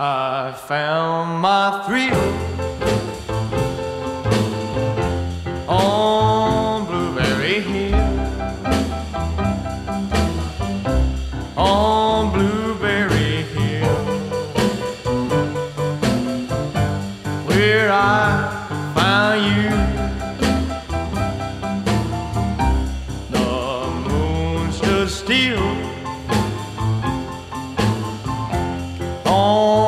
I found my thrill on Blueberry Hill. On Blueberry Hill, where I found you. The moon stood still. On